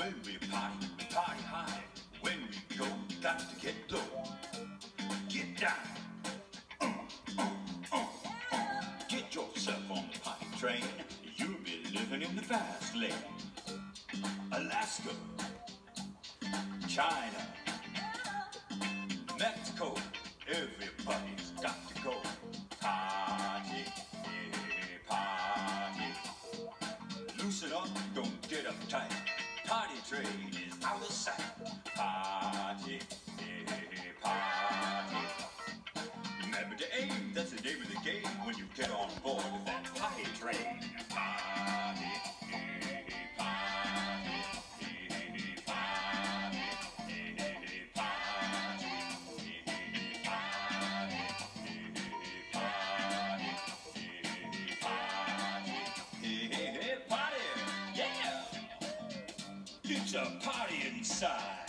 When we party, we party high. When we go, got to get low. Yourself on the party train. You'll be living in the fast lane. Alaska. China, Mexico, everybody's got to go. Party, yeah, party. Loosen up, don't get uptight. Party train is out of sight. Remember to aim, that's the name of the game when you get on board that pie train. Pie. It's a party inside.